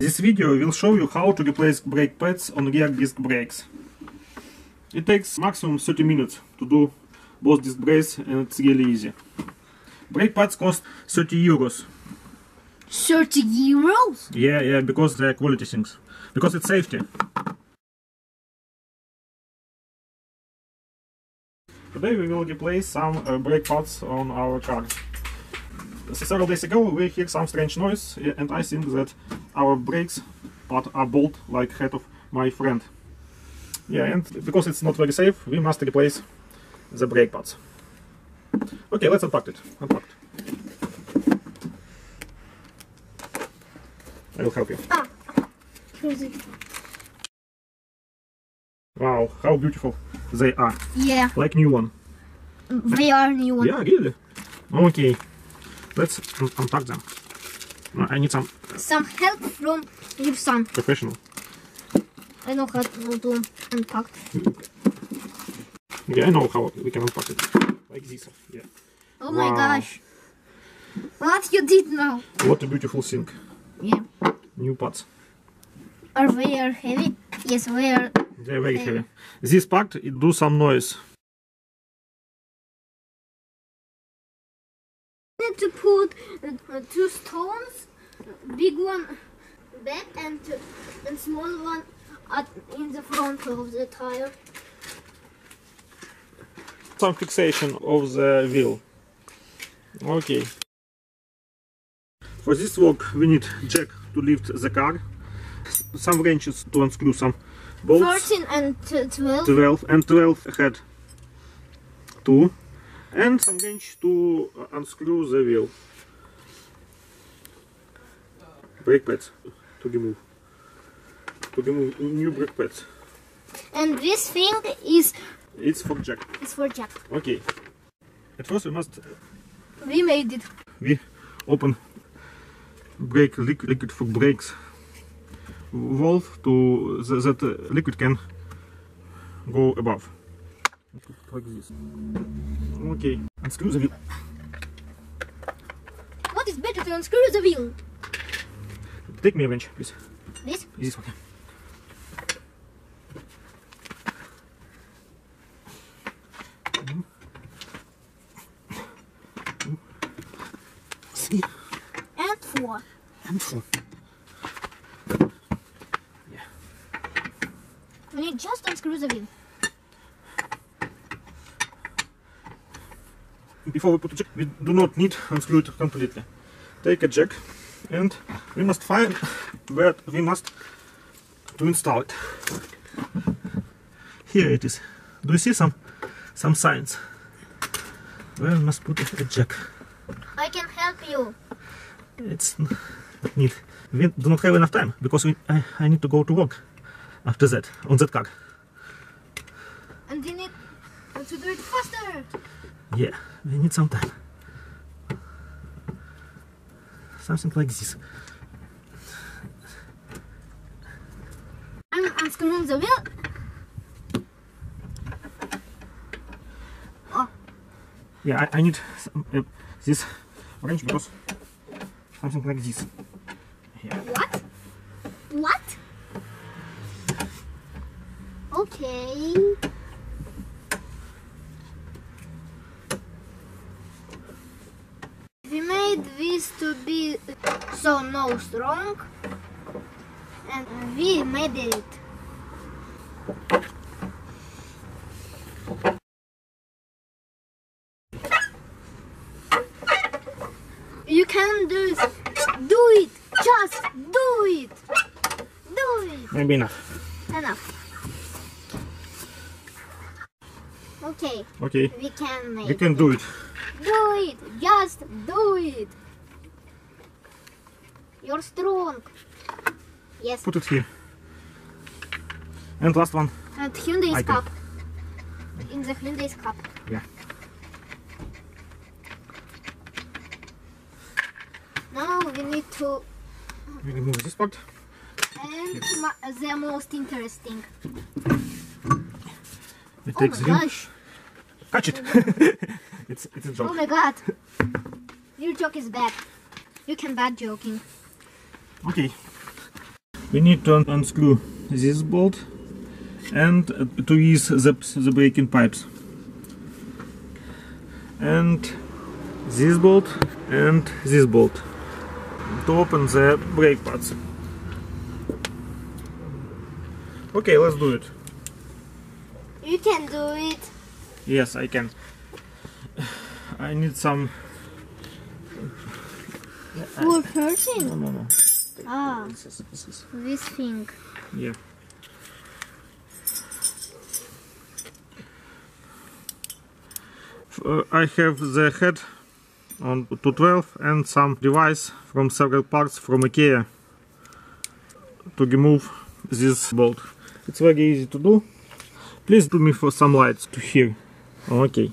This video will show you how to replace brake pads on rear disc brakes. It takes maximum 30 minutes to do both disc brakes and it's really easy. Brake pads cost 30 euros. 30 euros? Yeah, yeah, because they're quality things. Because it's safety. Today we will replace some uh, brake pads on our car. Several days ago we hear some strange noise and I think that our brakes are bolt like head of my friend. Yeah, and because it's not very safe, we must replace the brake pads. Okay, let's unpack it. Unpack it. I will help you. Ah, it. Wow, how beautiful they are. Yeah, Like new one. they are new one. Yeah, really? Okay. Let's un- unpack them. I need some Some help from your son. professional. I know how to unpack. Yeah, I know how we can unpack it. Like this. Yeah. Oh my gosh. What you did now? What a beautiful thing. Yeah. New pads. Are they are heavy? Yes, they are. They're very heavy. heavy. This part it do some noise. Two stones, big one back and and small one at, in the front of the tire. Some fixation of the wheel. Okay. For this work we need jack to lift the car, some wrenches to unscrew some bolts. 13 and uh, 12. 12 and 12 head 2 and some wrench to uh, unscrew the wheel brake pads. To remove to remove new brake pads. And this thing is it's for jack. It's for Jack. okay. At first we must We made it. we open brake liquid, liquid for brakes. Valve to that uh, liquid can go above. Like this. Okay. Unscrew the wheel. What is better to unscrew the wheel? Take me a wrench please This? this one three And four. and four We need just unscrew the wheel. before we put the jack, we do not need unscrew it completely. Take a jack and we must find where we must to install it. Here it is. Do you see some some signs? Where we must put a jack? I can help you. It's not need. We do not have enough time because we, I, I need to go to work after that on that car. And we need to do it faster. Yeah, we need some time. Something like this. I'm unscrewing the wheel. Yeah, I, I need some, uh, this wrench because something like this. Yeah. What? What? Okay. We to be so no strong and we made it. You can do it. Do it. Just do it. Do it. Maybe enough. Enough. Okay, Okay, we can make we can do it. Do it. Just do it. You're strong. Yes. Put it here. And last one. And Hyundai's I can. cup. In the Hyundai's cup. Yeah. Now we need to We remove this part. and ma- uh, the most interesting. We Oh take my rim. gosh. Catch it. it's it's a joke. Oh my god. Your joke is bad. You can bad joking. Okay. we need to un- unscrew this bolt and to use the, the braking pipes and this bolt and this bolt to open the brake pads okay let's do it You can do it. yes I can I need some For person? no no no Ah, this is, this is this thing. Yeah. Uh, I have the head on 212 and some device from several parts from IKEA to remove this bolt. It's very easy to do. Please do me for some lights to hear. Okay.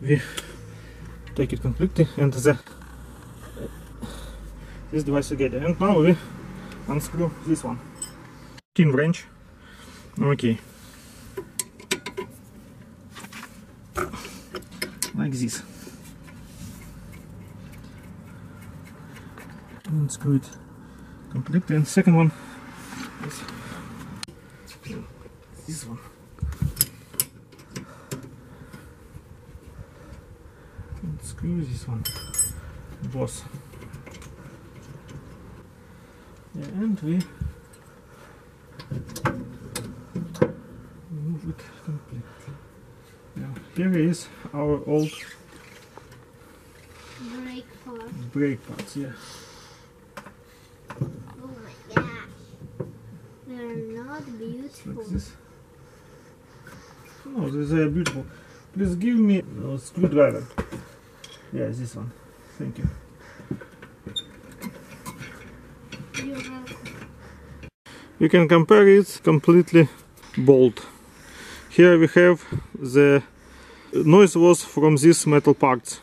We take it completely and the this device together and now we unscrew this one. Tin wrench. Okay. Like this. Unscrew it. Completely and second one is this one screw this one boss yeah, and we remove it completely now here is our old Brake part. brake pads yeah Oh my gosh. They're not like beautiful. this oh they are beautiful please give me a screwdriver yeah this one. Thank you. You can compare it completely bolt here we have the noise was from these metal parts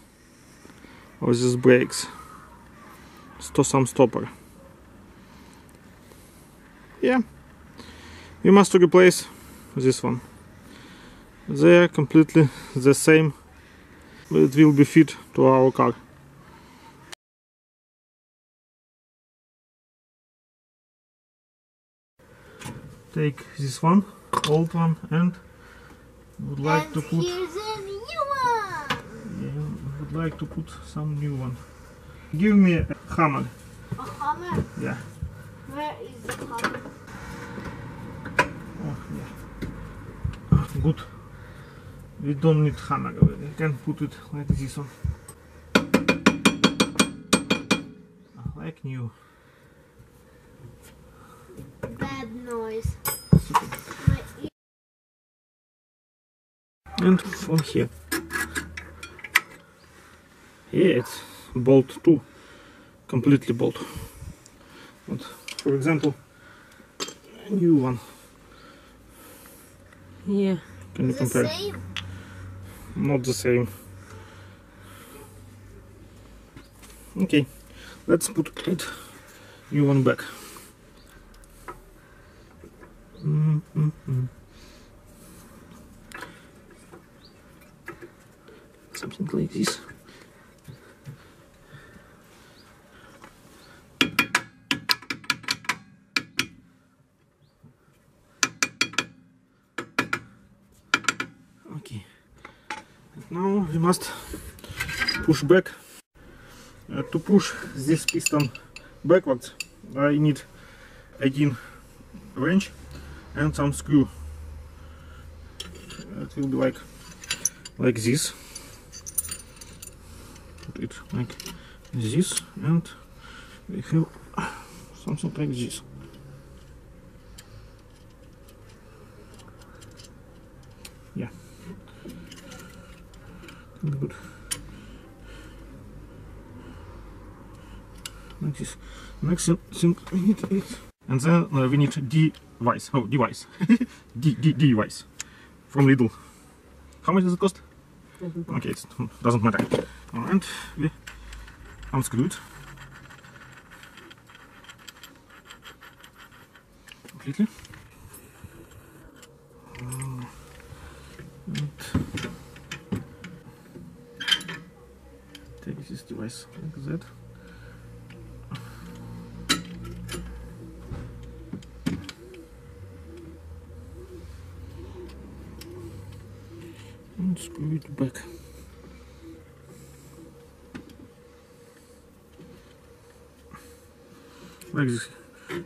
or these brakes. To some stopper. Yeah. We must replace this one. They are completely the same it will be fit to our car take this one old one and would like and to put here's a new one. yeah, would like to put some new one give me a hammer A hammer. yeah Where is the hammer? oh yeah Ah, good we don't need hammer we can put it like this one like new Bad noise. And from here yeah it's bolt too completely bolt. But for example a new one. Yeah. can you compare. Not the same. Okay let's put it new one back. Mm, something like this okay we must push back. Uh, to push this piston backwards, I need 18 wrench and some screw. It will be like like this. Put it like this, and we have something like this. Good. Like this. Next thing we need is And then uh, we need device. Oh, device. D, D, device from Lidl. How much does it cost? Okay, it doesn't matter. And we unscrew it completely. And device like that. and screw it back. Like this.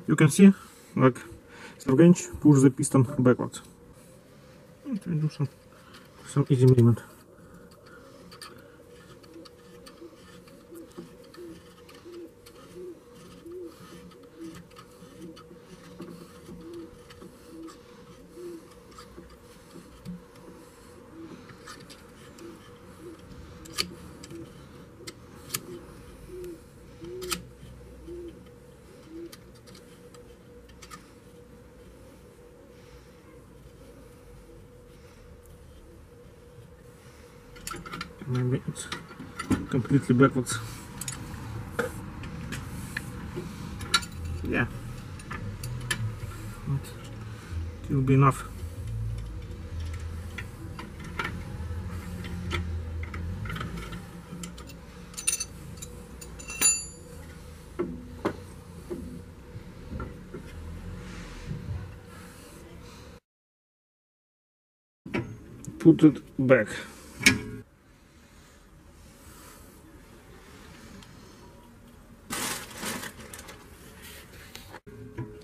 You can see, like Sergench push the piston backwards. And we do some, some easy movement. It's completely backwards. Yeah. It will be enough. Put it back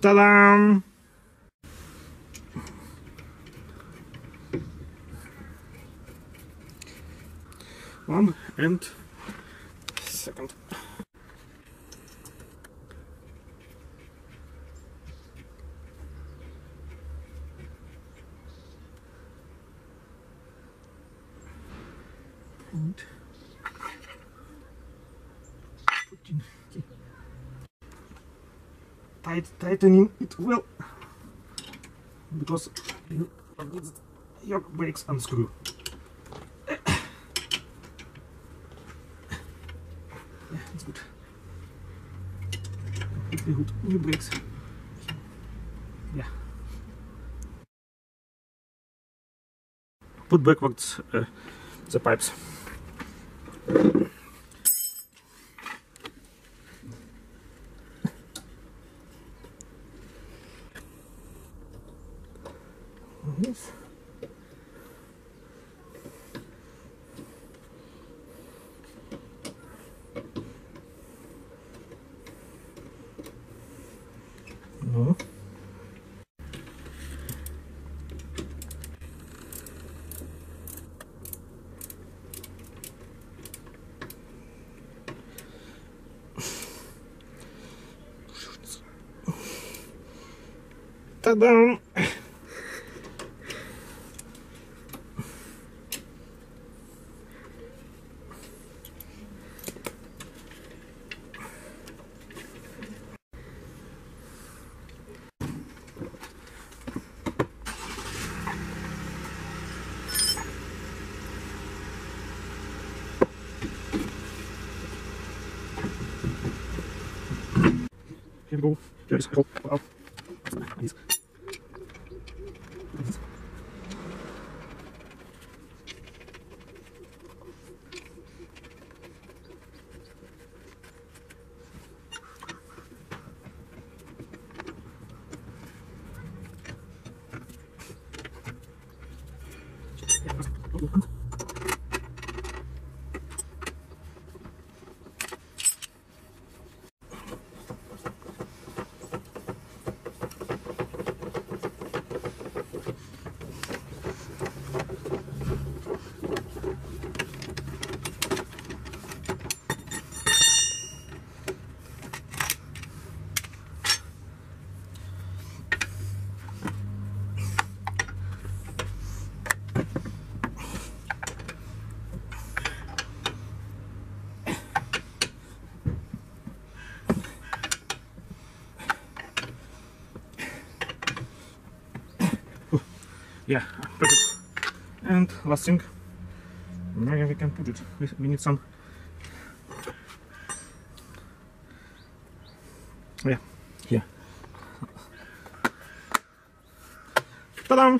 Ta-da! One and second. And put in here tight, tightening it well because you need your brakes unscrew. Yeah, it's good. Completely good. New brakes. Yeah. Put backwards uh, the pipes. Yes. No. Ta-da! Here we Yeah, put it. And last thing, maybe we can put it. We, we need some. Yeah, here. Ta-da!